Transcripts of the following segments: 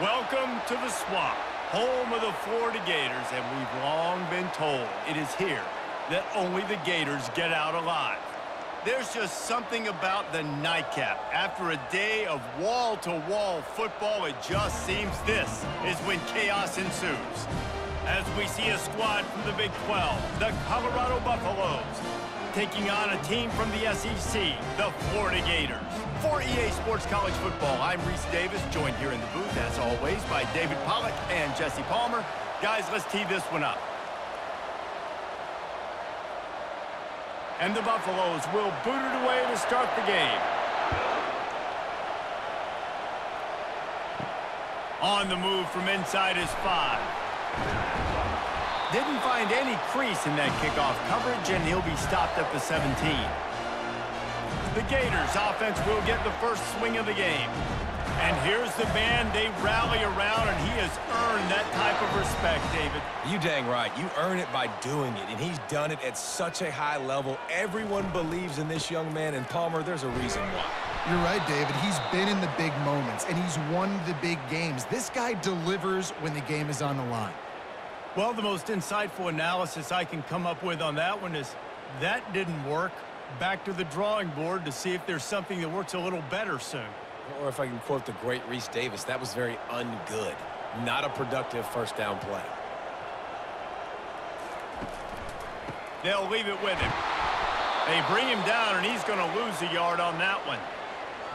Welcome to the Swamp, home of the Florida Gators, and we've long been told it is here that only the Gators get out alive. There's just something about the nightcap. After a day of wall-to-wall -wall football, it just seems this is when chaos ensues. As we see a squad from the Big 12, the Colorado Buffaloes, taking on a team from the SEC, the Florida Gators. For EA Sports College Football, I'm Reese Davis, joined here in the booth, as always, by David Pollack and Jesse Palmer. Guys, let's tee this one up. And the Buffaloes will boot it away to start the game. On the move from inside is five. Didn't find any crease in that kickoff coverage, and he'll be stopped at the 17. The Gators offense will get the first swing of the game. And here's the man they rally around, and he has earned that type of respect, David. You dang right. You earn it by doing it, and he's done it at such a high level. Everyone believes in this young man, and Palmer, there's a reason why. You're right, David. He's been in the big moments, and he's won the big games. This guy delivers when the game is on the line. Well, the most insightful analysis I can come up with on that one is that didn't work. Back to the drawing board to see if there's something that works a little better soon. Or if I can quote the great Reese Davis, that was very ungood. Not a productive first down play. They'll leave it with him. They bring him down, and he's going to lose a yard on that one.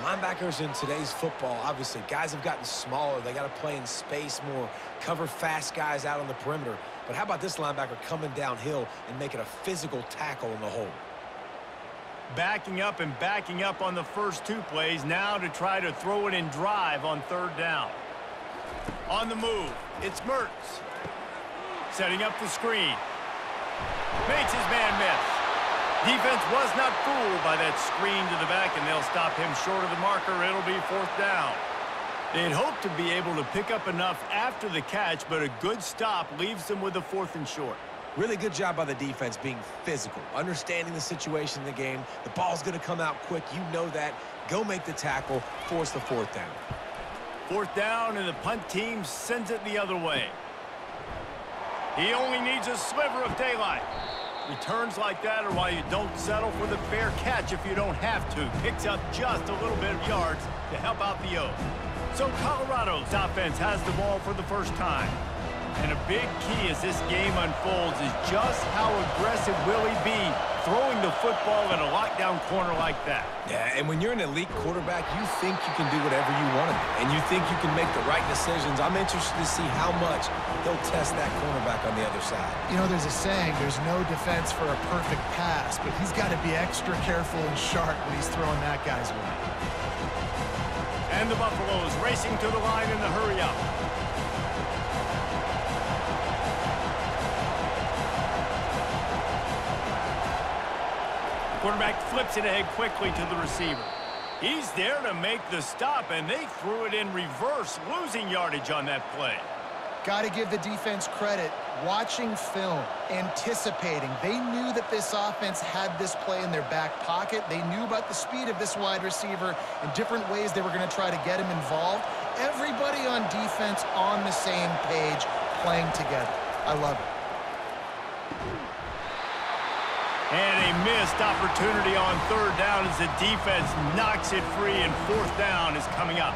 Linebackers in today's football, obviously, guys have gotten smaller. They got to play in space more, cover fast guys out on the perimeter. But how about this linebacker coming downhill and making a physical tackle in the hole? Backing up and backing up on the first two plays, now to try to throw it in drive on third down. On the move, it's Mertz. Setting up the screen. Makes his man miss. Defense was not fooled by that screen to the back, and they'll stop him short of the marker. It'll be fourth down. They'd hoped to be able to pick up enough after the catch, but a good stop leaves them with a fourth and short. Really good job by the defense being physical, understanding the situation in the game. The ball's going to come out quick. You know that. Go make the tackle, force the fourth down. Fourth down, and the punt team sends it the other way. He only needs a sliver of daylight. Returns like that are why you don't settle for the fair catch if you don't have to. Picks up just a little bit of yards to help out the O. So Colorado's offense has the ball for the first time. And a big key as this game unfolds is just how aggressive will he be throwing the football in a lockdown corner like that. Yeah, and when you're an elite quarterback, you think you can do whatever you want to do, and you think you can make the right decisions. I'm interested to see how much he'll test that cornerback on the other side. You know, there's a saying, there's no defense for a perfect pass, but he's got to be extra careful and sharp when he's throwing that guy's way. And the Buffaloes racing to the line in the hurry-up. Quarterback flips it ahead quickly to the receiver. He's there to make the stop, and they threw it in reverse, losing yardage on that play. Got to give the defense credit. Watching film, anticipating. They knew that this offense had this play in their back pocket. They knew about the speed of this wide receiver and different ways they were going to try to get him involved. Everybody on defense on the same page, playing together. I love it. And a missed opportunity on third down as the defense knocks it free and fourth down is coming up.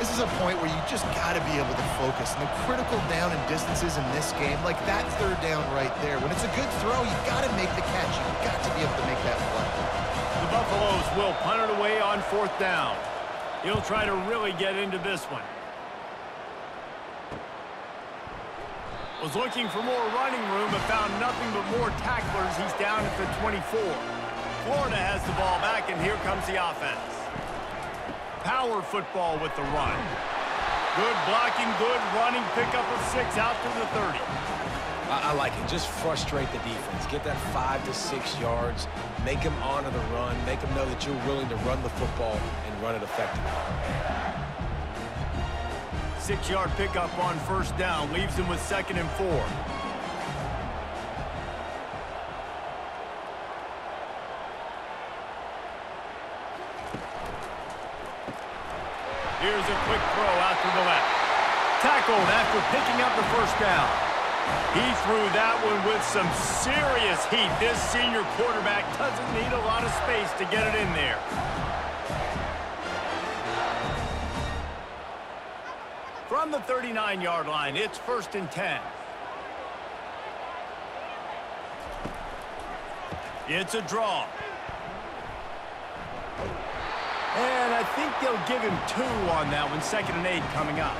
This is a point where you just got to be able to focus. And the critical down and distances in this game, like that third down right there, when it's a good throw, you got to make the catch. you got to be able to make that play. The Buffaloes will punt it away on fourth down. He'll try to really get into this one. Was looking for more running room but found nothing but more tacklers. He's down at the 24. Florida has the ball back, and here comes the offense. Power football with the run. Good blocking, good running, pickup of six out to the 30. I, I like it. Just frustrate the defense. Get that five to six yards. Make them honor the run. Make them know that you're willing to run the football and run it effectively. Six-yard pickup on first down leaves him with second and four. Here's a quick throw out to the left. tackled after picking up the first down. He threw that one with some serious heat. This senior quarterback doesn't need a lot of space to get it in there. From 39-yard line, it's first and 10. It's a draw. And I think they'll give him two on that one, second and eight coming up.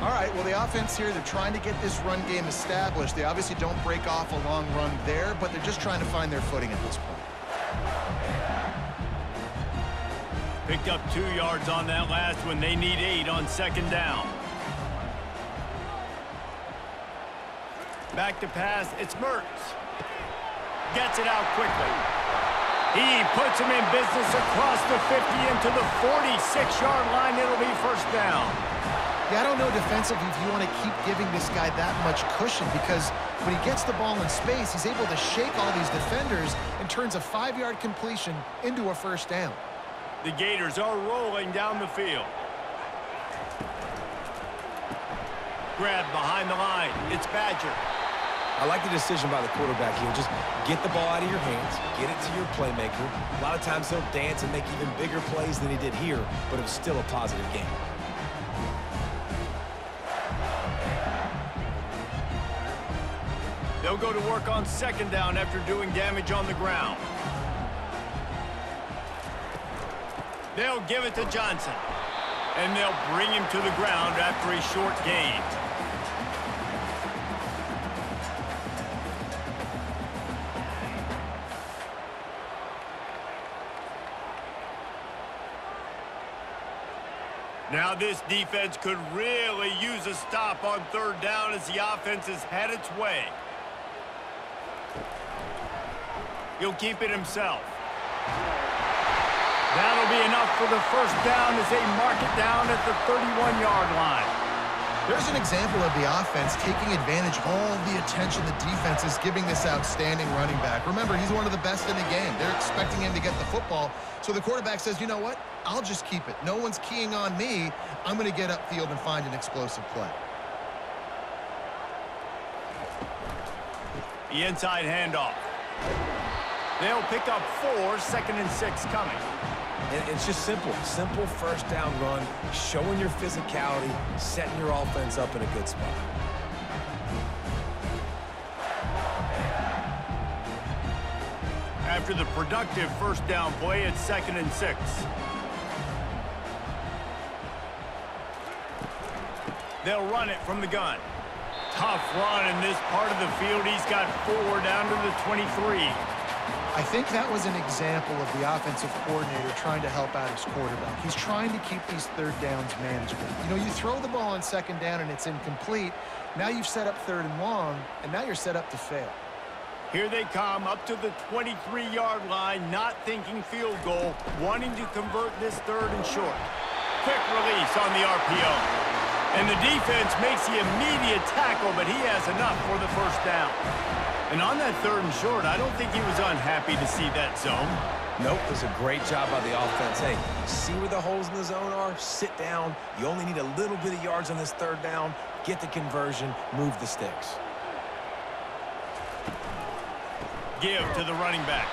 All right, well, the offense here, they're trying to get this run game established. They obviously don't break off a long run there, but they're just trying to find their footing at this point. Picked up two yards on that last one. They need eight on second down. Back to pass. It's Mertz. Gets it out quickly. He puts him in business across the 50 into the 46-yard line. It'll be first down. Yeah, I don't know defensively if you want to keep giving this guy that much cushion because when he gets the ball in space, he's able to shake all these defenders and turns a five-yard completion into a first down. The Gators are rolling down the field. Grab behind the line. It's Badger. I like the decision by the quarterback here. Just get the ball out of your hands, get it to your playmaker. A lot of times he'll dance and make even bigger plays than he did here, but it was still a positive game. They'll go to work on second down after doing damage on the ground. They'll give it to Johnson. And they'll bring him to the ground after a short gain. This defense could really use a stop on third down as the offense has had its way. He'll keep it himself. That'll be enough for the first down as they mark it down at the 31-yard line. There's an example of the offense taking advantage of all the attention the defense is giving this outstanding running back. Remember, he's one of the best in the game. They're expecting him to get the football. So the quarterback says, you know what? I'll just keep it. No one's keying on me. I'm going to get upfield and find an explosive play. The inside handoff. They'll pick up four, second and six coming. And it's just simple. Simple first down run, showing your physicality, setting your offense up in a good spot. After the productive first down play, it's second and six. They'll run it from the gun. Tough run in this part of the field. He's got four down to the 23. I think that was an example of the offensive coordinator trying to help out his quarterback. He's trying to keep these third downs manageable. You know, you throw the ball on second down and it's incomplete. Now you've set up third and long, and now you're set up to fail. Here they come up to the 23-yard line, not thinking field goal, wanting to convert this third and short. Quick release on the RPO. And the defense makes the immediate tackle, but he has enough for the first down. And on that third and short, I don't think he was unhappy to see that zone. Nope, it was a great job by the offense. Hey, see where the holes in the zone are? Sit down. You only need a little bit of yards on this third down. Get the conversion, move the sticks. Give to the running back.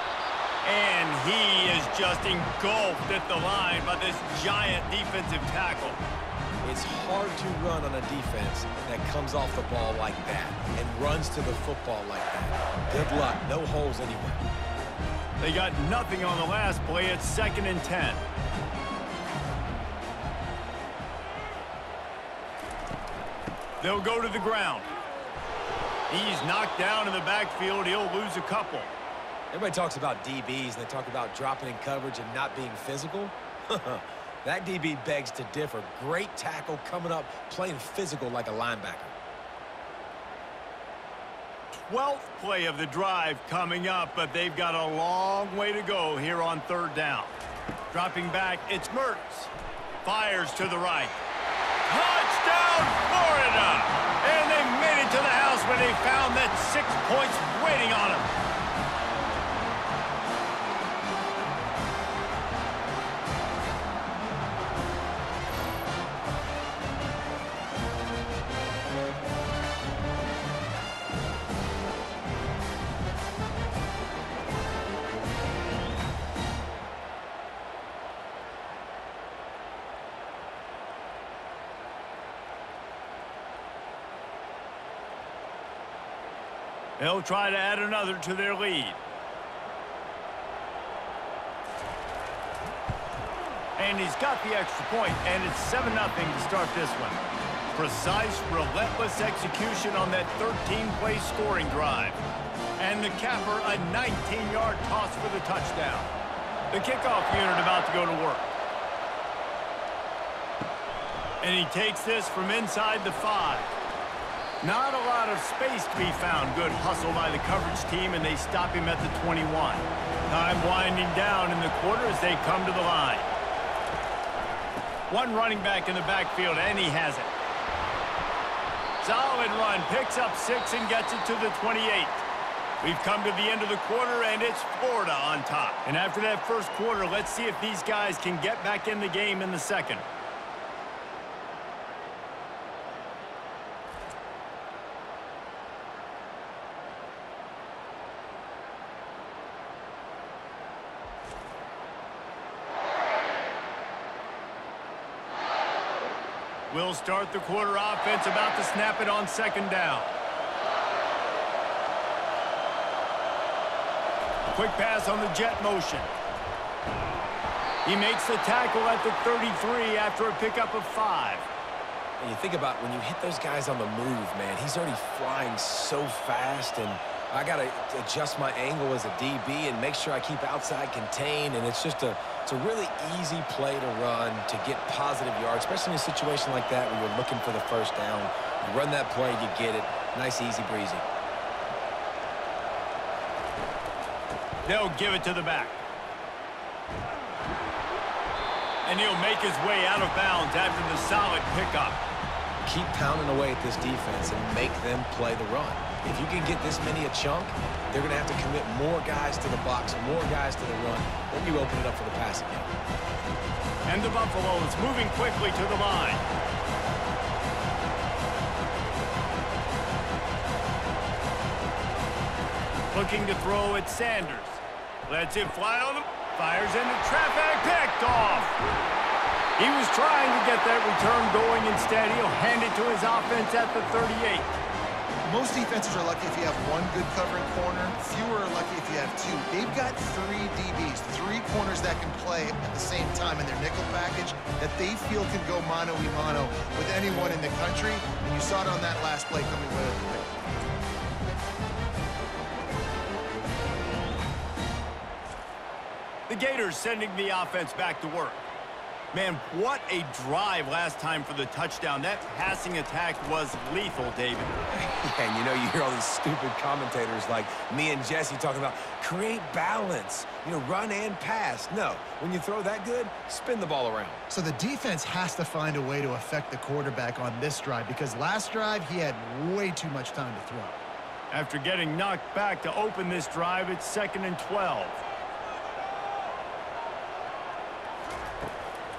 And he is just engulfed at the line by this giant defensive tackle. It's hard to run on a defense that comes off the ball like that and runs to the football like that. Good luck. No holes anywhere. They got nothing on the last play. It's second and 10. They'll go to the ground. He's knocked down in the backfield. He'll lose a couple. Everybody talks about DBs, and they talk about dropping in coverage and not being physical. that DB begs to differ. Great tackle coming up, playing physical like a linebacker. 12th play of the drive coming up, but they've got a long way to go here on third down. Dropping back, it's Mertz. Fires to the right. Touchdown, Florida! And they made it to the house when they found that six points waiting on them. They'll try to add another to their lead. And he's got the extra point, and it's 7-0 to start this one. Precise, relentless execution on that 13-play scoring drive. And the capper, a 19-yard toss for the touchdown. The kickoff unit about to go to work. And he takes this from inside the five. Not a lot of space to be found. Good hustle by the coverage team, and they stop him at the 21. Time winding down in the quarter as they come to the line. One running back in the backfield, and he has it. Solid run, picks up six and gets it to the 28. We've come to the end of the quarter, and it's Florida on top. And after that first quarter, let's see if these guys can get back in the game in the second. We'll start the quarter offense about to snap it on second down. Quick pass on the jet motion. He makes the tackle at the 33 after a pickup of five. And you think about when you hit those guys on the move, man, he's already flying so fast, and I got to adjust my angle as a DB and make sure I keep outside contained, and it's just a, it's a really easy play to run to get positive yards, especially in a situation like that where you're looking for the first down. You run that play, you get it. Nice, easy breezy. They'll give it to the back. And he'll make his way out of bounds after the solid pickup. Keep pounding away at this defense and make them play the run. If you can get this many a chunk, they're going to have to commit more guys to the box, more guys to the run. Then you open it up for the passing game. And the Buffaloes moving quickly to the line. Looking to throw at Sanders. Lets it fly on the... Fires into traffic. Picked off. He was trying to get that return going. Instead, he'll hand it to his offense at the 38. Most defenses are lucky if you have one good covering corner. Fewer are lucky if you have two. They've got three DBs, three corners that can play at the same time in their nickel package that they feel can go mano-a-mano with anyone in the country. And you saw it on that last play coming with it. The Gators sending the offense back to work. Man, what a drive last time for the touchdown. That passing attack was lethal, David. Yeah, and you know, you hear all these stupid commentators like me and Jesse talking about create balance, you know, run and pass. No, when you throw that good, spin the ball around. So the defense has to find a way to affect the quarterback on this drive because last drive he had way too much time to throw. After getting knocked back to open this drive, it's second and 12.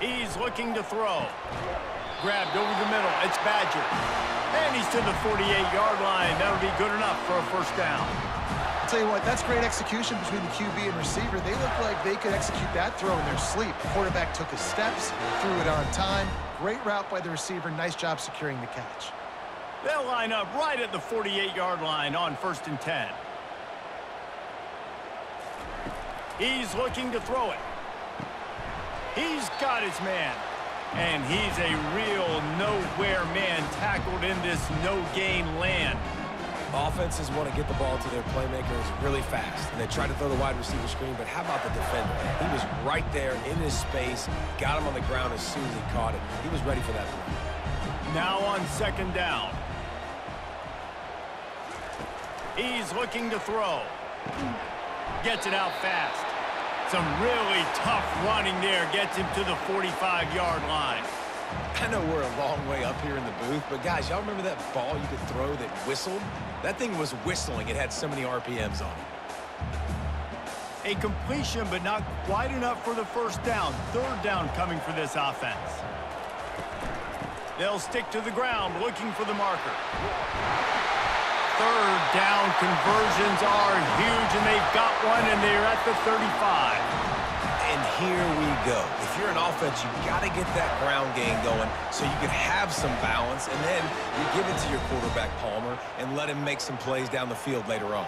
He's looking to throw. Grabbed over the middle. It's Badger. And he's to the 48-yard line. That'll be good enough for a first down. I'll tell you what, that's great execution between the QB and receiver. They look like they could execute that throw in their sleep. The quarterback took his steps, threw it on time. Great route by the receiver. Nice job securing the catch. They'll line up right at the 48-yard line on first and 10. He's looking to throw it. He's got his man. And he's a real nowhere man tackled in this no-gain land. Offenses want to get the ball to their playmakers really fast. And they try to throw the wide receiver screen, but how about the defender? He was right there in his space, got him on the ground as soon as he caught it. He was ready for that play. Now on second down. He's looking to throw. Gets it out fast. Some really tough running there gets him to the 45-yard line. I know we're a long way up here in the booth, but guys, y'all remember that ball you could throw that whistled? That thing was whistling. It had so many RPMs on it. A completion, but not quite enough for the first down. Third down coming for this offense. They'll stick to the ground, looking for the marker. Third down conversions are huge, and they've got one, and they're at the 35. And here we go. If you're an offense, you've got to get that ground game going so you can have some balance, and then you give it to your quarterback, Palmer, and let him make some plays down the field later on.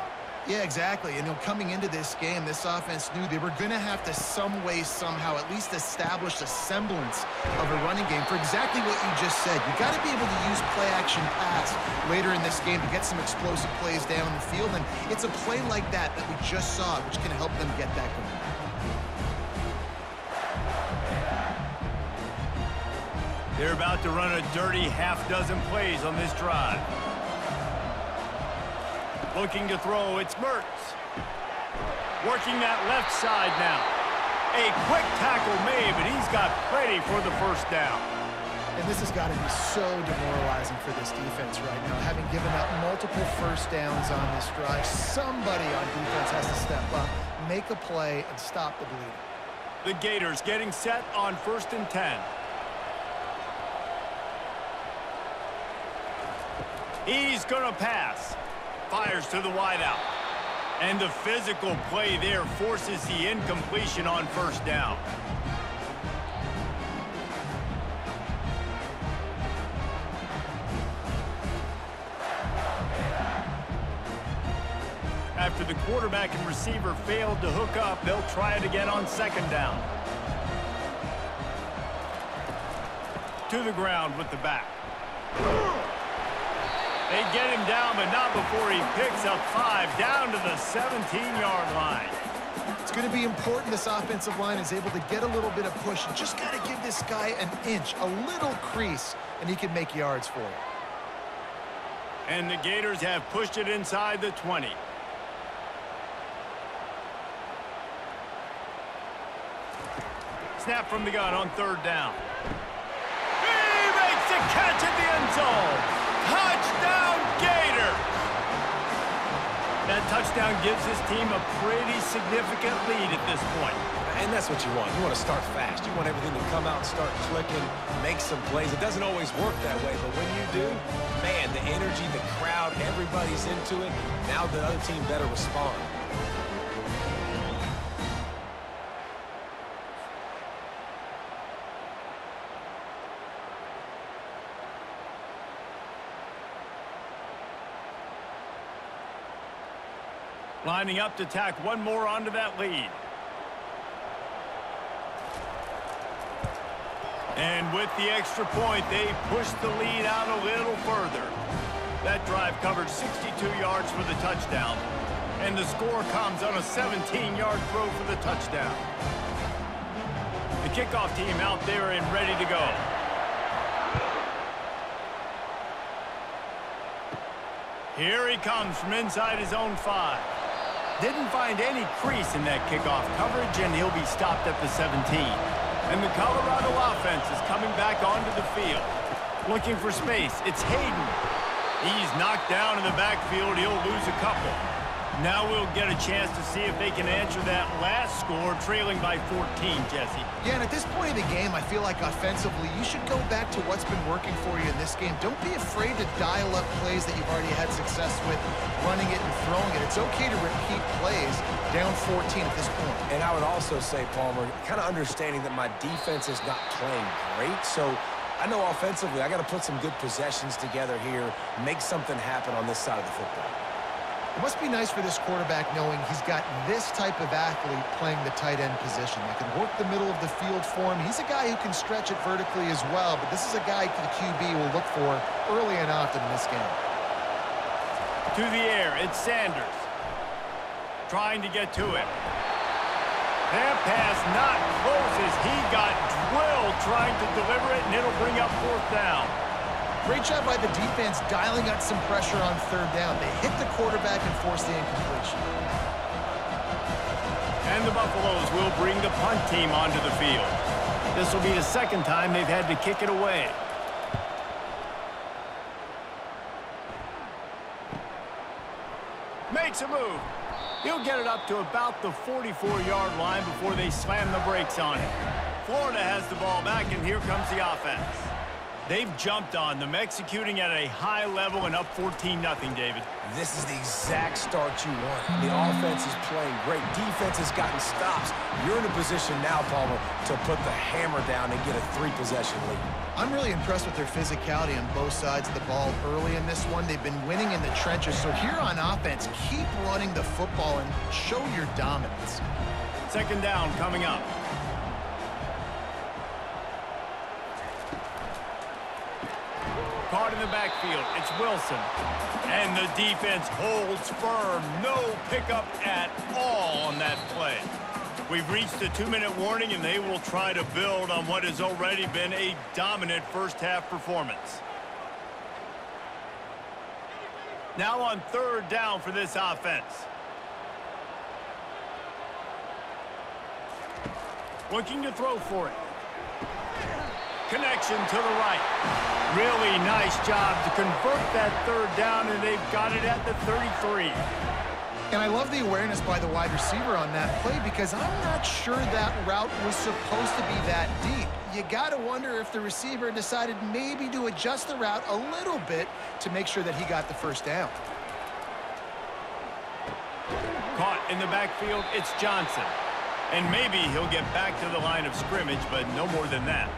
Yeah, exactly. And you know, coming into this game, this offense knew they were going to have to some way, somehow, at least establish a semblance of a running game for exactly what you just said. You got to be able to use play-action pass later in this game to get some explosive plays down the field. And it's a play like that that we just saw, which can help them get that going. They're about to run a dirty half dozen plays on this drive. Looking to throw, it's Mertz. Working that left side now. A quick tackle made, but he's got plenty for the first down. And this has got to be so demoralizing for this defense right now. Having given up multiple first downs on this drive, somebody on defense has to step up, make a play, and stop the bleeding. The Gators getting set on first and 10. He's going to pass. Fires to the wideout. And the physical play there forces the incompletion on first down. After the quarterback and receiver failed to hook up, they'll try it again on second down. To the ground with the back. They get him down, but not before he picks up five down to the 17-yard line. It's going to be important this offensive line is able to get a little bit of push. You just got to give this guy an inch, a little crease, and he can make yards for it. And the Gators have pushed it inside the 20. Snap from the gun on third down. He makes a catch in the end zone. Touchdown, Gator! That touchdown gives his team a pretty significant lead at this point. And that's what you want. You want to start fast. You want everything to come out and start clicking, make some plays. It doesn't always work that way, but when you do, man, the energy, the crowd, everybody's into it. Now the other team better respond. Lining up to tack one more onto that lead. And with the extra point, they push the lead out a little further. That drive covered 62 yards for the touchdown. And the score comes on a 17-yard throw for the touchdown. The kickoff team out there and ready to go. Here he comes from inside his own five. Didn't find any crease in that kickoff coverage, and he'll be stopped at the 17. And the Colorado offense is coming back onto the field. Looking for space. It's Hayden. He's knocked down in the backfield. He'll lose a couple. Now we'll get a chance to see if they can answer that last score, trailing by 14, Jesse. Yeah, and at this point in the game, I feel like offensively, you should go back to what's been working for you in this game. Don't be afraid to dial up plays that you've already had success with, running it and throwing it. It's okay to repeat plays down 14 at this point. And I would also say, Palmer, kind of understanding that my defense is not playing great, so I know offensively I got to put some good possessions together here, make something happen on this side of the football. It must be nice for this quarterback knowing he's got this type of athlete playing the tight end position that can work the middle of the field for him. He's a guy who can stretch it vertically as well, but this is a guy the QB will look for early and often in this game. To the air, it's Sanders. Trying to get to it. That pass not closes. he got drilled trying to deliver it, and it'll bring up fourth down. Great job by the defense dialing up some pressure on third down. They hit the quarterback and forced the incompletion. And the Buffaloes will bring the punt team onto the field. This will be the second time they've had to kick it away. Makes a move. He'll get it up to about the 44-yard line before they slam the brakes on it. Florida has the ball back, and here comes the offense. They've jumped on them, executing at a high level and up 14-0, David. This is the exact start you want. The offense is playing great. Defense has gotten stops. You're in a position now, Palmer, to put the hammer down and get a three-possession lead. I'm really impressed with their physicality on both sides of the ball early in this one. They've been winning in the trenches. So here on offense, keep running the football and show your dominance. Second down coming up. Caught in the backfield. It's Wilson. And the defense holds firm. No pickup at all on that play. We've reached the two-minute warning, and they will try to build on what has already been a dominant first-half performance. Now on third down for this offense. Looking to throw for it. Connection to the right. Really nice job to convert that third down, and they've got it at the 33. And I love the awareness by the wide receiver on that play because I'm not sure that route was supposed to be that deep. You got to wonder if the receiver decided maybe to adjust the route a little bit to make sure that he got the first down. Caught in the backfield, it's Johnson. And maybe he'll get back to the line of scrimmage, but no more than that.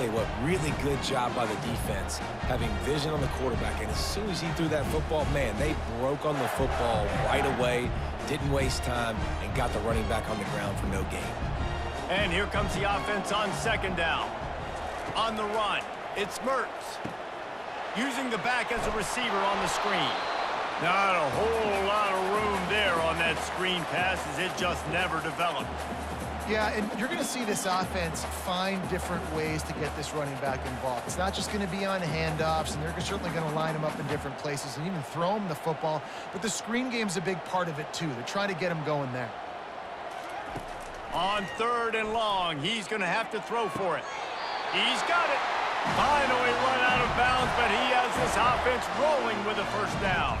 Tell you what, really good job by the defense, having vision on the quarterback. And as soon as he threw that football, man, they broke on the football right away, didn't waste time, and got the running back on the ground for no gain. And here comes the offense on second down. On the run, it's Mertz. Using the back as a receiver on the screen. Not a whole lot of room there on that screen pass as it just never developed. Yeah, and you're going to see this offense find different ways to get this running back involved. It's not just going to be on handoffs, and they're certainly going to line him up in different places and even throw him the football. But the screen game's a big part of it, too. They're trying to get him going there. On third and long, he's going to have to throw for it. He's got it. Finally run out of bounds, but he has this offense rolling with a first down.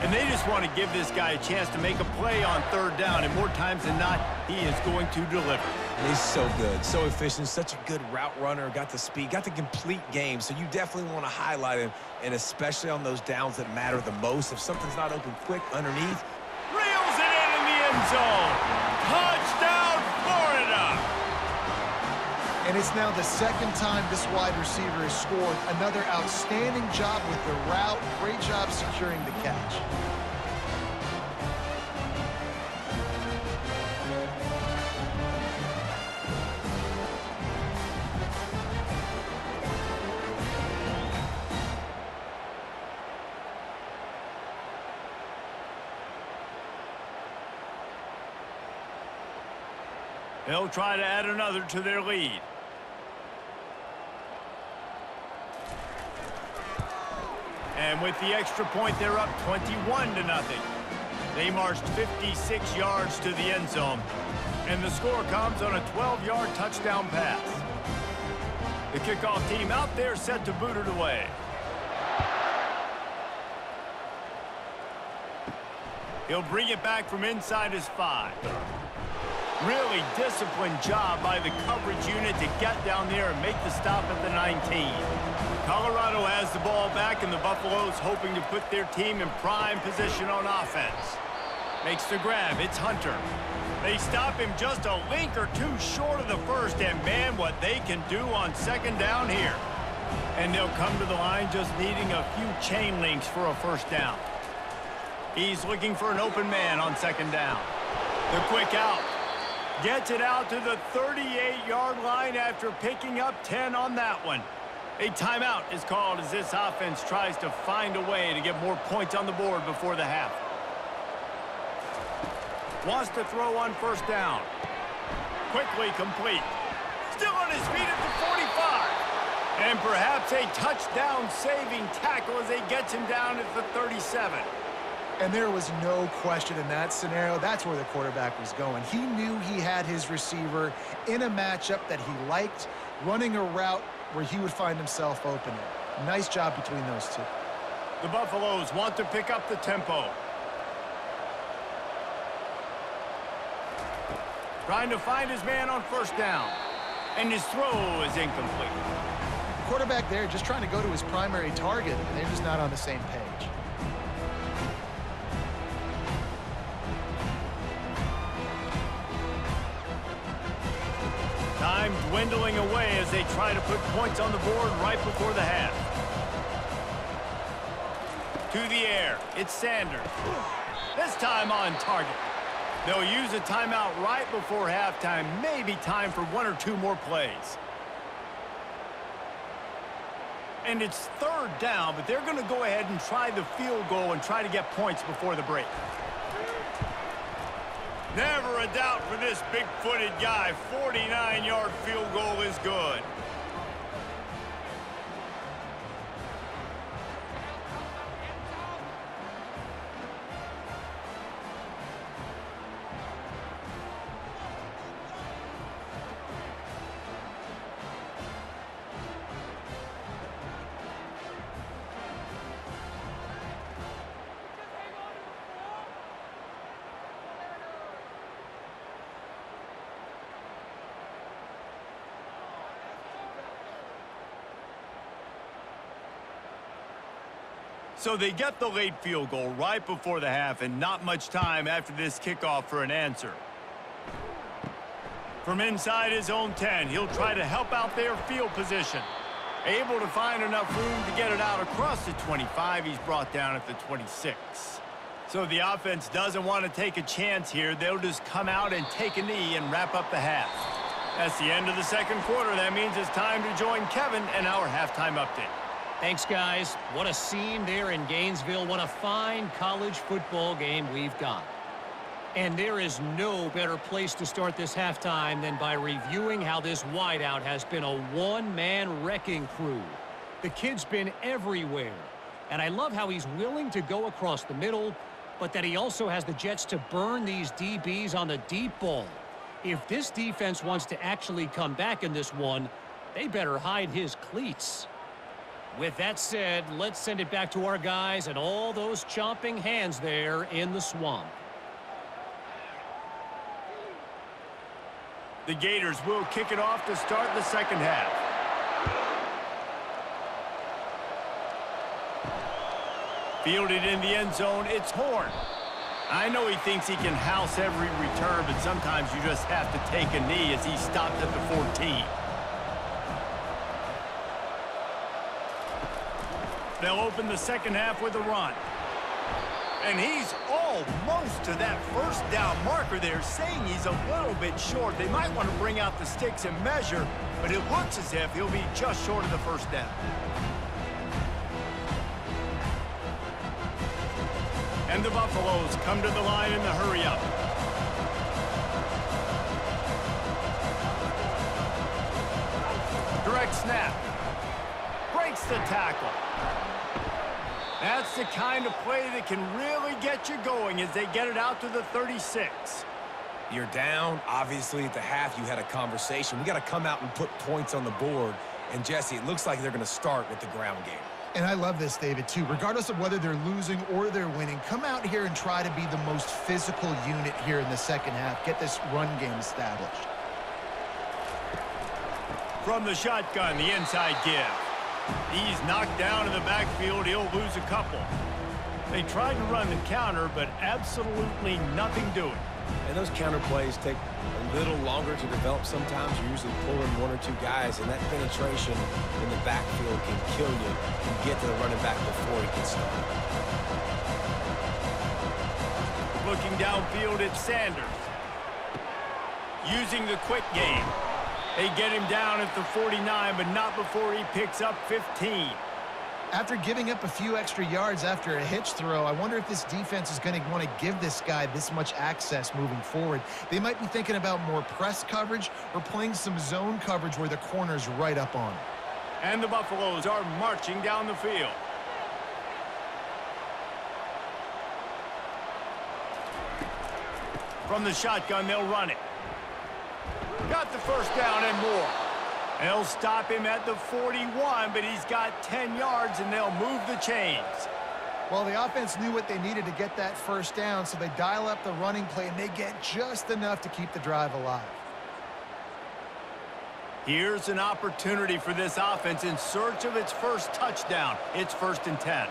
And they just want to give this guy a chance to make a play on third down, and more times than not, he is going to deliver. He's so good, so efficient, such a good route runner, got the speed, got the complete game, so you definitely want to highlight him, and especially on those downs that matter the most. If something's not open quick underneath. Reels it in in the end zone. Touchdown! And it's now the second time this wide receiver has scored. Another outstanding job with the route. Great job securing the catch. They'll try to add another to their lead. And with the extra point, they're up 21 to nothing. They marched 56 yards to the end zone. And the score comes on a 12-yard touchdown pass. The kickoff team out there set to boot it away. He'll bring it back from inside his five. Really disciplined job by the coverage unit to get down there and make the stop at the 19. Colorado has the ball back, and the Buffaloes hoping to put their team in prime position on offense. Makes the grab. It's Hunter. They stop him just a link or two short of the first, and man, what they can do on second down here. And they'll come to the line just needing a few chain links for a first down. He's looking for an open man on second down. The quick out. Gets it out to the 38-yard line after picking up 10 on that one. A timeout is called as this offense tries to find a way to get more points on the board before the half. Wants to throw on first down. Quickly complete. Still on his feet at the 45. And perhaps a touchdown-saving tackle as they gets him down at the 37. And there was no question in that scenario. That's where the quarterback was going. He knew he had his receiver in a matchup that he liked, running a route where he would find himself opening. Nice job between those two. The Buffaloes want to pick up the tempo. Trying to find his man on first down. And his throw is incomplete. Quarterback there just trying to go to his primary target, and they're just not on the same page. Time dwindling away as they try to put points on the board right before the half. To the air, it's Sanders. This time on target. They'll use a timeout right before halftime, maybe time for one or two more plays. And it's third down, but they're going to go ahead and try the field goal and try to get points before the break. Never a doubt for this big-footed guy. 49-yard field goal is good. So they get the late field goal right before the half and not much time after this kickoff for an answer. From inside his own 10, he'll try to help out their field position. Able to find enough room to get it out across the 25. He's brought down at the 26. So the offense doesn't want to take a chance here. They'll just come out and take a knee and wrap up the half. That's the end of the second quarter. That means it's time to join Kevin and our halftime update. Thanks, guys. What a scene there in Gainesville. What a fine college football game we've got. And there is no better place to start this halftime than by reviewing how this wideout has been a one-man wrecking crew. The kid's been everywhere. And I love how he's willing to go across the middle, but that he also has the Jets to burn these DBs on the deep ball. If this defense wants to actually come back in this one, they better hide his cleats. With that said, let's send it back to our guys and all those chomping hands there in the swamp. The Gators will kick it off to start the second half. Fielded in the end zone, it's Horn. I know he thinks he can house every return, but sometimes you just have to take a knee as he stopped at the 14. They'll open the second half with a run. And he's almost to that first down marker there, saying he's a little bit short. They might want to bring out the sticks and measure, but it looks as if he'll be just short of the first down. And the Buffaloes come to the line in the hurry-up. Direct snap. Breaks the tackle. That's the kind of play that can really get you going as they get it out to the 36. You're down. Obviously, at the half, you had a conversation. We got to come out and put points on the board. And, Jesse, it looks like they're going to start with the ground game. And I love this, David, too. Regardless of whether they're losing or they're winning, come out here and try to be the most physical unit here in the second half. Get this run game established. From the shotgun, the inside give. He's knocked down in the backfield. He'll lose a couple. They tried to run the counter, but absolutely nothing doing. And those counter plays take a little longer to develop sometimes. You're usually pulling one or two guys, and that penetration in the backfield can kill you and get to the running back before he gets started. Looking downfield at Sanders. Using the quick game. They get him down at the 49, but not before he picks up 15. After giving up a few extra yards after a hitch throw, I wonder if this defense is going to want to give this guy this much access moving forward. They might be thinking about more press coverage or playing some zone coverage where the corner's right up on him. And the Buffaloes are marching down the field. From the shotgun, they'll run it. Got the first down and more. They'll stop him at the 41, but he's got 10 yards, and they'll move the chains. Well, the offense knew what they needed to get that first down, so they dial up the running play, and they get just enough to keep the drive alive. Here's an opportunity for this offense in search of its first touchdown. It's first and 10.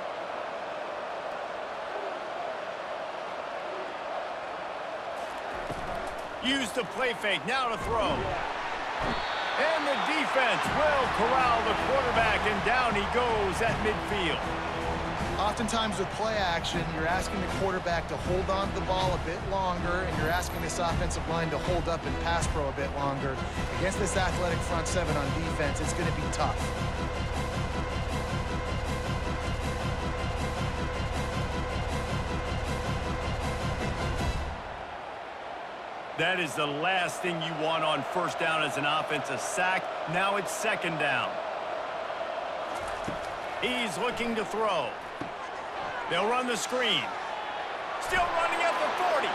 Use the play fake. Now to throw. And the defense will corral the quarterback, and down he goes at midfield. Oftentimes with play action, you're asking the quarterback to hold on to the ball a bit longer, and you're asking this offensive line to hold up and pass pro a bit longer. Against this athletic front seven on defense, it's going to be tough. That is the last thing you want on first down as an offensive sack. Now it's second down. He's looking to throw. They'll run the screen. Still running at the 40.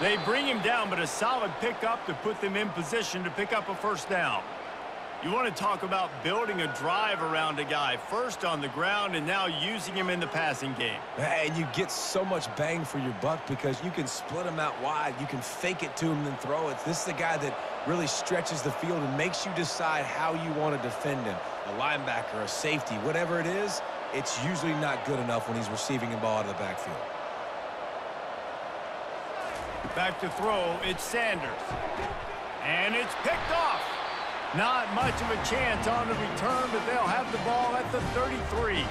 They bring him down, but a solid pickup to put them in position to pick up a first down. You want to talk about building a drive around a guy, first on the ground and now using him in the passing game. And you get so much bang for your buck because you can split him out wide. You can fake it to him and then throw it. This is the guy that really stretches the field and makes you decide how you want to defend him. A linebacker, a safety, whatever it is, it's usually not good enough when he's receiving a ball out of the backfield. Back to throw, it's Sanders. And it's picked off. Not much of a chance on the return, but they'll have the ball at the 33.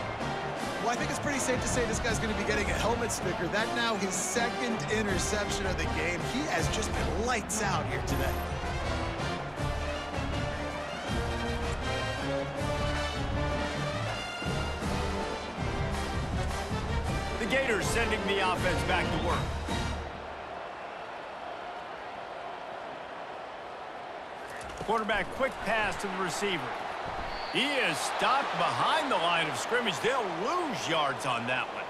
Well, I think it's pretty safe to say this guy's going to be getting a helmet sticker. That now his second interception of the game. He has just been lights out here today. The Gators sending the offense back to work. Quarterback quick pass to the receiver. He is stopped behind the line of scrimmage. They'll lose yards on that one.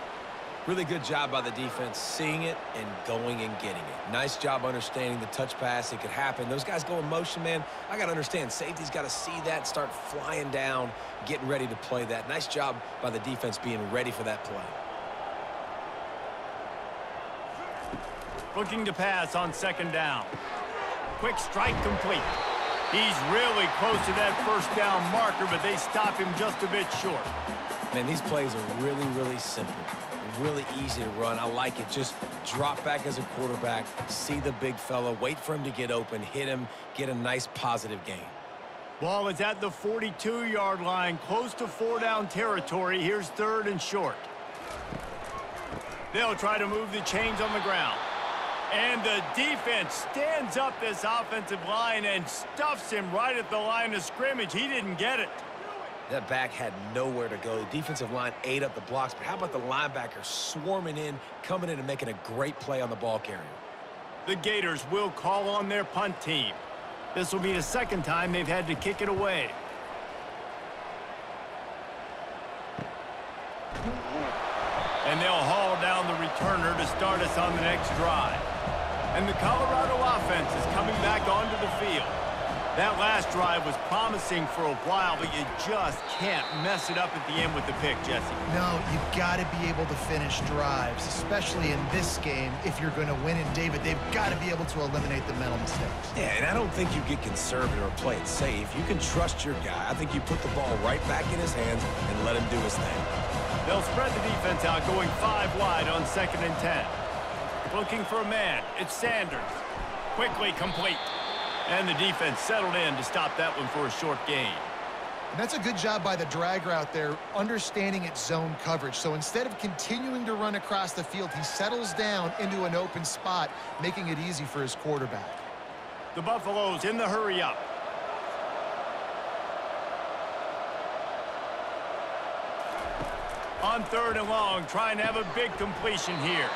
Really good job by the defense seeing it and going and getting it. Nice job understanding the touch pass. It could happen. Those guys go in motion, man. I got to understand. Safety's got to see that, start flying down, getting ready to play that. Nice job by the defense being ready for that play. Looking to pass on second down. Quick strike complete. He's really close to that first down marker, but they stop him just a bit short. Man, these plays are really, really simple. Really easy to run. I like it. Just drop back as a quarterback, see the big fella, wait for him to get open, hit him, get a nice positive gain. Ball is at the 42-yard line, close to four-down territory. Here's third and short. They'll try to move the chains on the ground. And the defense stands up this offensive line and stuffs him right at the line of scrimmage. He didn't get it. That back had nowhere to go. The defensive line ate up the blocks, but how about the linebacker swarming in, coming in and making a great play on the ball carrier? The Gators will call on their punt team. This will be the second time they've had to kick it away. And they'll haul down the returner to start us on the next drive. And the Colorado offense is coming back onto the field. That last drive was promising for a while, but you just can't mess it up at the end with the pick, Jesse. No, you've got to be able to finish drives, especially in this game if you're going to win. And David, they've got to be able to eliminate the mental mistakes. Yeah, and I don't think you get conservative or play it safe. You can trust your guy. I think you put the ball right back in his hands and let him do his thing. They'll spread the defense out, going five wide on second and ten. Looking for a man. It's Sanders. Quickly complete. And the defense settled in to stop that one for a short gain. And that's a good job by the dragger out there, understanding its zone coverage. So instead of continuing to run across the field, he settles down into an open spot, making it easy for his quarterback. The Buffaloes in the hurry up. On third and long, trying to have a big completion here.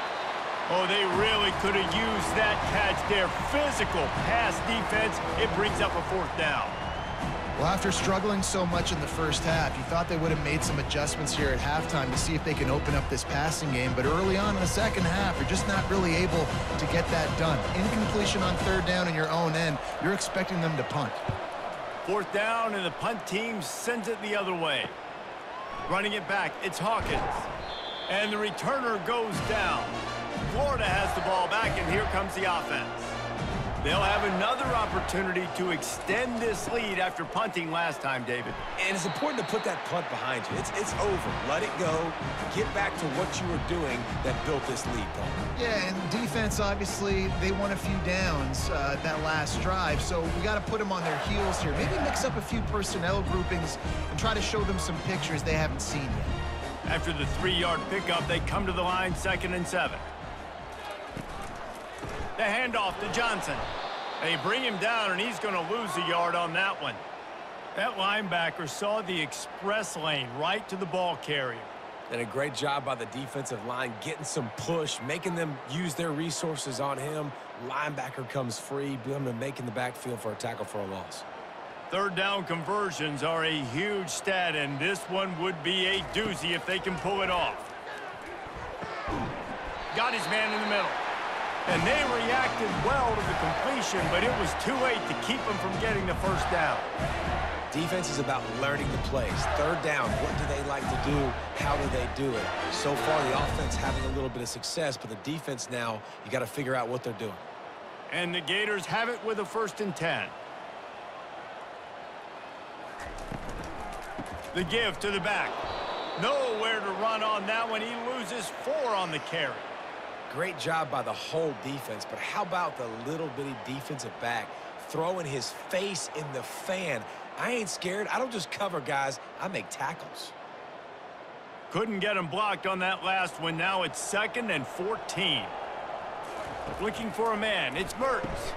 Oh, they really could have used that catch there. Physical pass defense. It brings up a fourth down. Well, after struggling so much in the first half, you thought they would have made some adjustments here at halftime to see if they can open up this passing game. But early on in the second half, you're just not really able to get that done. Incompletion on third down in your own end, you're expecting them to punt. Fourth down, and the punt team sends it the other way. Running it back, it's Hawkins. And the returner goes down. Florida has the ball back, and here comes the offense. They'll have another opportunity to extend this lead after punting last time, David. And it's important to put that punt behind you. It's, it's over. Let it go. Get back to what you were doing that built this lead, Paul. Yeah, and defense, obviously, they won a few downs uh, that last drive, so we got to put them on their heels here. Maybe mix up a few personnel groupings and try to show them some pictures they haven't seen yet. After the three-yard pickup, they come to the line second and seven. The handoff to Johnson. They bring him down, and he's going to lose a yard on that one. That linebacker saw the express lane right to the ball carrier. And a great job by the defensive line getting some push, making them use their resources on him. Linebacker comes free, him making the backfield for a tackle for a loss. Third down conversions are a huge stat, and this one would be a doozy if they can pull it off. Got his man in the middle. And they reacted well to the completion, but it was too late to keep them from getting the first down. Defense is about learning the plays. Third down, what do they like to do? How do they do it? So far, the offense having a little bit of success, but the defense now, you got to figure out what they're doing. And the Gators have it with a first and 10. The give to the back. Nowhere to run on that one. He loses four on the carry. Great job by the whole defense, but how about the little bitty defensive back throwing his face in the fan? I ain't scared. I don't just cover guys. I make tackles. Couldn't get him blocked on that last one. Now it's second and 14. Looking for a man. It's Mertz.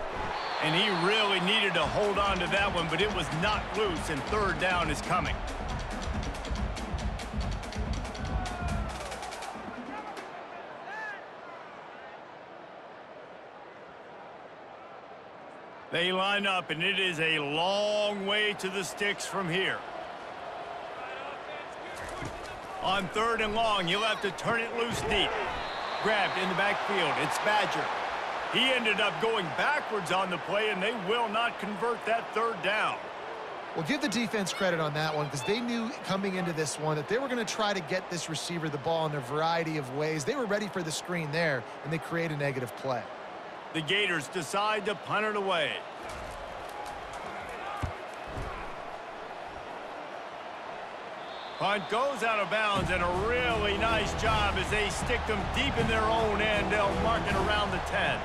And he really needed to hold on to that one, but it was not loose, and third down is coming. They line up, and it is a long way to the sticks from here. On third and long, you'll have to turn it loose deep. Grabbed in the backfield. It's Badger. He ended up going backwards on the play, and they will not convert that third down. Well, give the defense credit on that one because they knew coming into this one that they were going to try to get this receiver the ball in a variety of ways. They were ready for the screen there, and they create a negative play. The Gators decide to punt it away. Punt goes out of bounds, and a really nice job as they stick them deep in their own end. They'll mark it around the 10.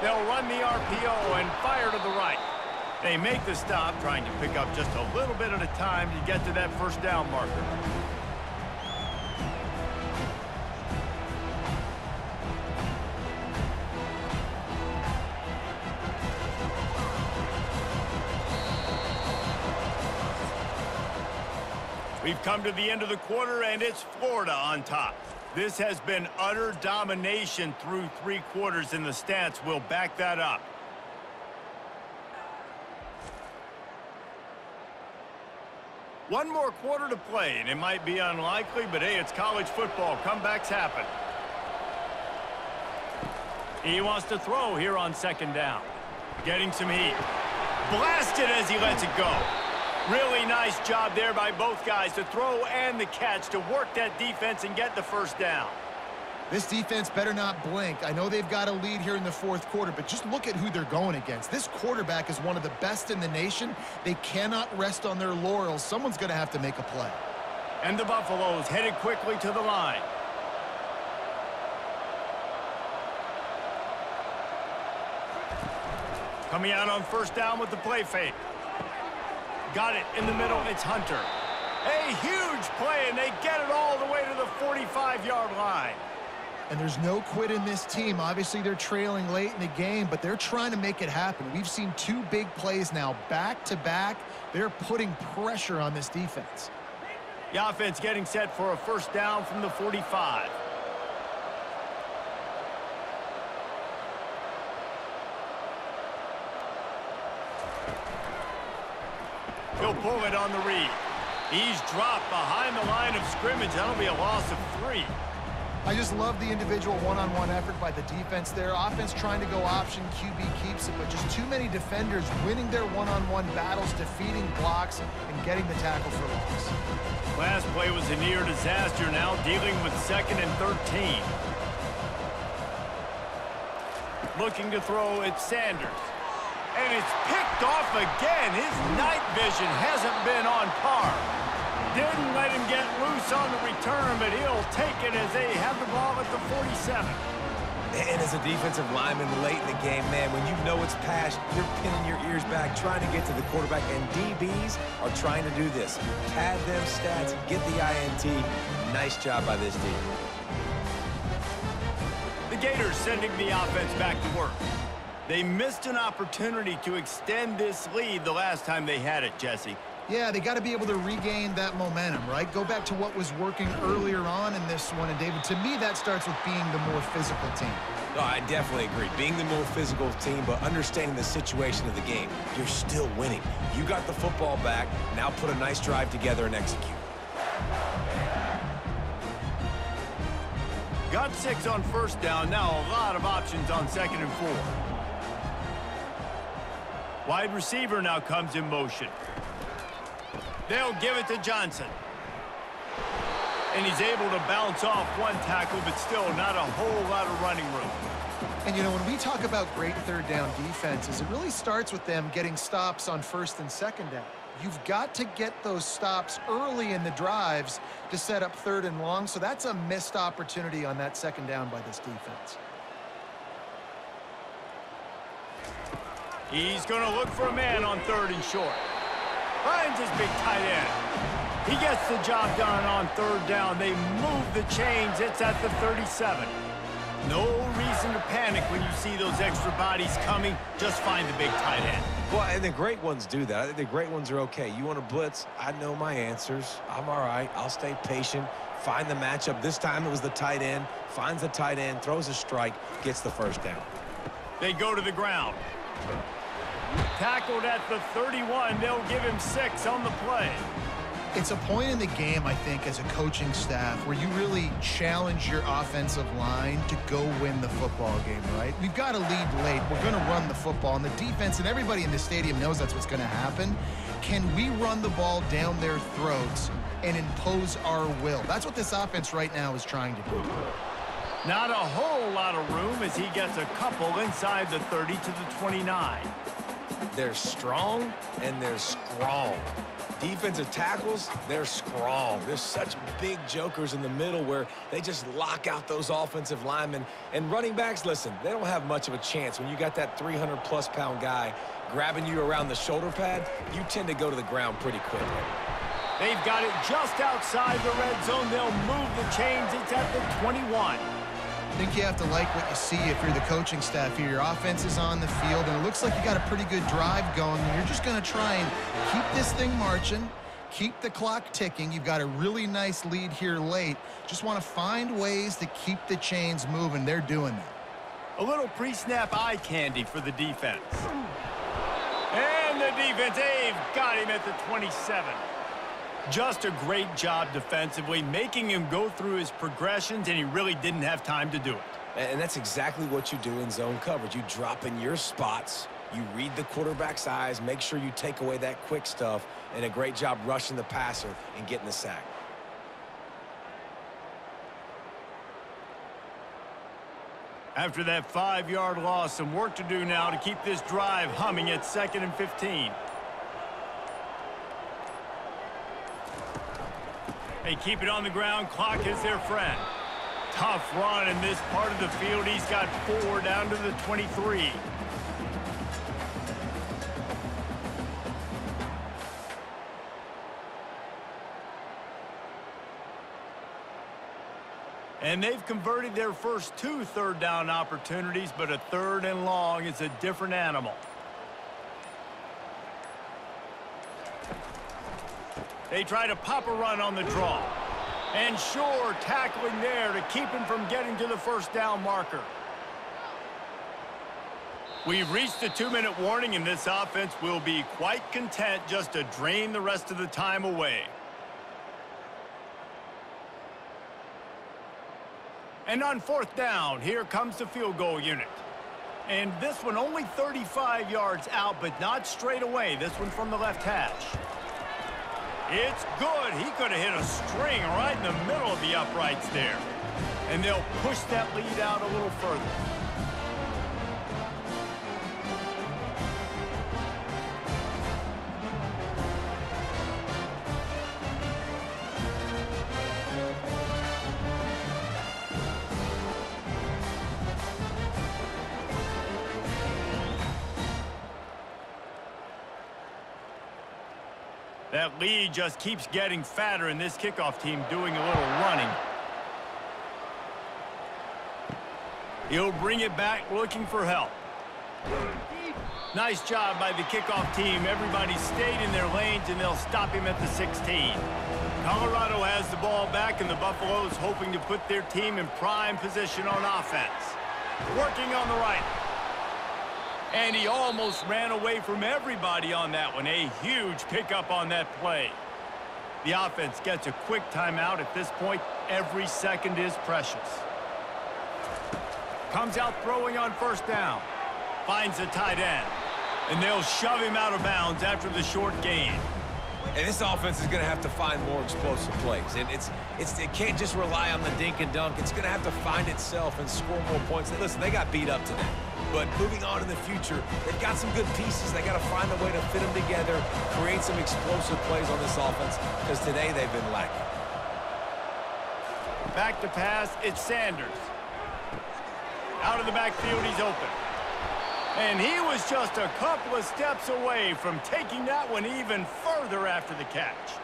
They'll run the RPO and fire to the right. They make the stop, trying to pick up just a little bit at a time to get to that first down marker. Come to the end of the quarter, and it's Florida on top. This has been utter domination through three quarters, and the stats will back that up. One more quarter to play, and it might be unlikely, but hey, it's college football. Comebacks happen. He wants to throw here on second down. Getting some heat. Blasted as he lets it go. Really nice job there by both guys to throw and the catch to work that defense and get the first down. This defense better not blink. I know they've got a lead here in the fourth quarter, but just look at who they're going against. This quarterback is one of the best in the nation. They cannot rest on their laurels. Someone's going to have to make a play. And the Buffaloes headed quickly to the line. Coming out on first down with the play fake. Got it in the middle. It's Hunter. A huge play, and they get it all the way to the 45-yard line. And there's no quit in this team. Obviously, they're trailing late in the game, but they're trying to make it happen. We've seen two big plays now, back-to-back. -back. They're putting pressure on this defense. The offense getting set for a first down from the 45. He'll pull it on the read. He's dropped behind the line of scrimmage. That'll be a loss of three. I just love the individual one-on-one -on -one effort by the defense there. Offense trying to go option, QB keeps it, but just too many defenders winning their one-on-one -on -one battles, defeating blocks, and getting the tackle for loss. Last play was a near disaster now, dealing with second and 13. Looking to throw at Sanders. And it's picked off again. His night vision hasn't been on par. Didn't let him get loose on the return, but he'll take it as they have the ball at the 47. And as a defensive lineman late in the game, man, when you know it's passed, you're pinning your ears back, trying to get to the quarterback, and DBs are trying to do this. Pad them stats, get the INT. Nice job by this team. The Gators sending the offense back to work. They missed an opportunity to extend this lead the last time they had it, Jesse. Yeah, they got to be able to regain that momentum, right? Go back to what was working earlier on in this one. And, David, to me, that starts with being the more physical team. No, I definitely agree. Being the more physical team, but understanding the situation of the game, you're still winning. You got the football back. Now put a nice drive together and execute. Got six on first down. Now a lot of options on second and four. Wide receiver now comes in motion. They'll give it to Johnson. And he's able to bounce off one tackle, but still not a whole lot of running room. And, you know, when we talk about great third down defenses, it really starts with them getting stops on first and second down. You've got to get those stops early in the drives to set up third and long, so that's a missed opportunity on that second down by this defense. He's going to look for a man on third and short. Finds his big tight end. He gets the job done on third down. They move the chains. It's at the 37. No reason to panic when you see those extra bodies coming. Just find the big tight end. Well, and the great ones do that. I think the great ones are okay. You want to blitz? I know my answers. I'm all right. I'll stay patient. Find the matchup. This time it was the tight end. Finds the tight end, throws a strike, gets the first down. They go to the ground. Tackled at the 31. They'll give him six on the play. It's a point in the game, I think, as a coaching staff where you really challenge your offensive line to go win the football game, right? We've got to lead late. We're going to run the football. And the defense and everybody in the stadium knows that's what's going to happen. Can we run the ball down their throats and impose our will? That's what this offense right now is trying to do. Not a whole lot of room as he gets a couple inside the 30 to the 29. They're strong and they're strong. Defensive tackles, they're strong. There's such big jokers in the middle where they just lock out those offensive linemen. And running backs, listen, they don't have much of a chance. When you got that 300-plus pound guy grabbing you around the shoulder pad, you tend to go to the ground pretty quickly. They've got it just outside the red zone. They'll move the chains. It's at the 21. I think you have to like what you see if you're the coaching staff here. Your offense is on the field, and it looks like you got a pretty good drive going. And you're just going to try and keep this thing marching, keep the clock ticking. You've got a really nice lead here late. Just want to find ways to keep the chains moving. They're doing that. A little pre-snap eye candy for the defense. And the defense, they've got him at the 27. Just a great job defensively, making him go through his progressions, and he really didn't have time to do it. And that's exactly what you do in zone coverage. You drop in your spots, you read the quarterback's eyes, make sure you take away that quick stuff, and a great job rushing the passer and getting the sack. After that five-yard loss, some work to do now to keep this drive humming at second and 15. They keep it on the ground. Clock is their friend. Tough run in this part of the field. He's got four down to the 23. And they've converted their first two third down opportunities, but a third and long is a different animal. They try to pop a run on the draw. And sure, tackling there to keep him from getting to the first down marker. We've reached the two-minute warning, and this offense will be quite content just to drain the rest of the time away. And on fourth down, here comes the field goal unit. And this one only 35 yards out, but not straight away. This one from the left hash. It's good. He could have hit a string right in the middle of the uprights there. And they'll push that lead out a little further. Lead just keeps getting fatter, and this kickoff team doing a little running. He'll bring it back looking for help. Nice job by the kickoff team. Everybody stayed in their lanes, and they'll stop him at the 16. Colorado has the ball back, and the Buffaloes hoping to put their team in prime position on offense. Working on the right. And he almost ran away from everybody on that one. A huge pickup on that play. The offense gets a quick timeout at this point. Every second is precious. Comes out throwing on first down. Finds a tight end. And they'll shove him out of bounds after the short gain. And this offense is going to have to find more explosive plays. And it's, it's, it can't just rely on the dink and dunk. It's going to have to find itself and score more points. Listen, they got beat up today. But moving on in the future, they've got some good pieces. They got to find a way to fit them together, create some explosive plays on this offense, because today they've been lacking. Back to pass, it's Sanders. Out of the backfield, he's open. And he was just a couple of steps away from taking that one even further after the catch.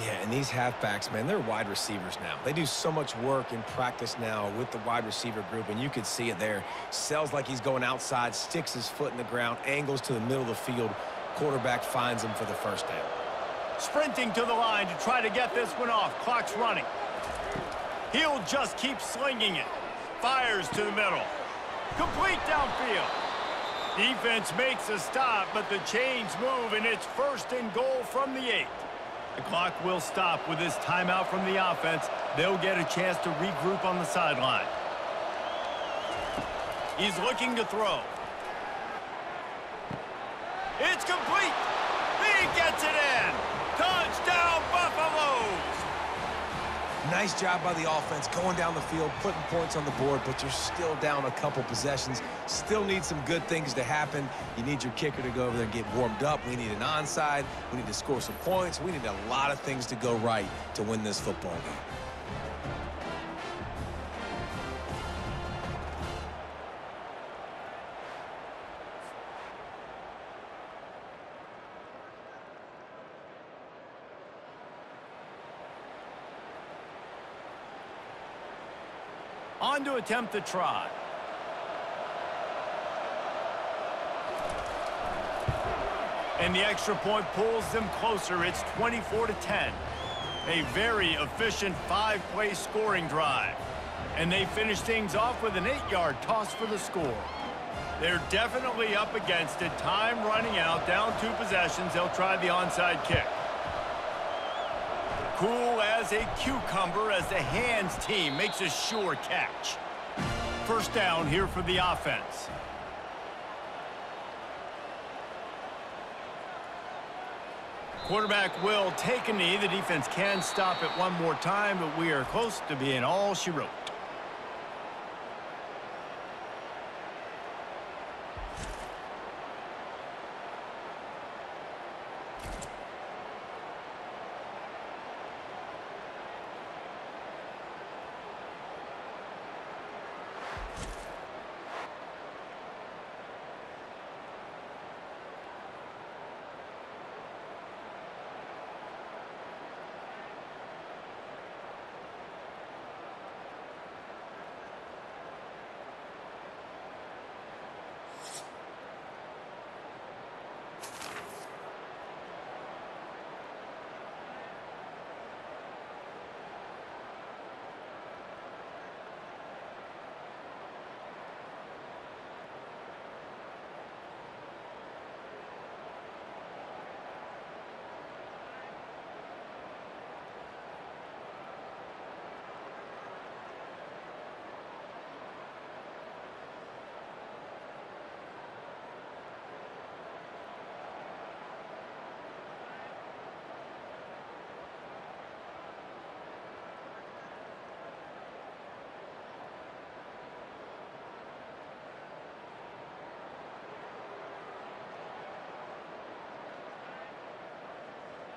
Yeah, and these halfbacks, man, they're wide receivers now. They do so much work in practice now with the wide receiver group, and you can see it there. Sells like he's going outside, sticks his foot in the ground, angles to the middle of the field. Quarterback finds him for the first down. Sprinting to the line to try to get this one off. Clock's running. He'll just keep slinging it. Fires to the middle. Complete downfield. Defense makes a stop, but the chains move, and it's first and goal from the eight. The clock will stop with this timeout from the offense. They'll get a chance to regroup on the sideline. He's looking to throw. It's complete. He gets it in. Nice job by the offense going down the field, putting points on the board, but you're still down a couple possessions. Still need some good things to happen. You need your kicker to go over there and get warmed up. We need an onside. We need to score some points. We need a lot of things to go right to win this football game. Attempt the try. And the extra point pulls them closer. It's 24 to 10. A very efficient five-play scoring drive. And they finish things off with an eight-yard toss for the score. They're definitely up against it. Time running out, down two possessions. They'll try the onside kick. Cool as a cucumber as the hands team makes a sure catch. First down here for the offense. Quarterback will take a knee. The defense can stop it one more time, but we are close to being all she wrote.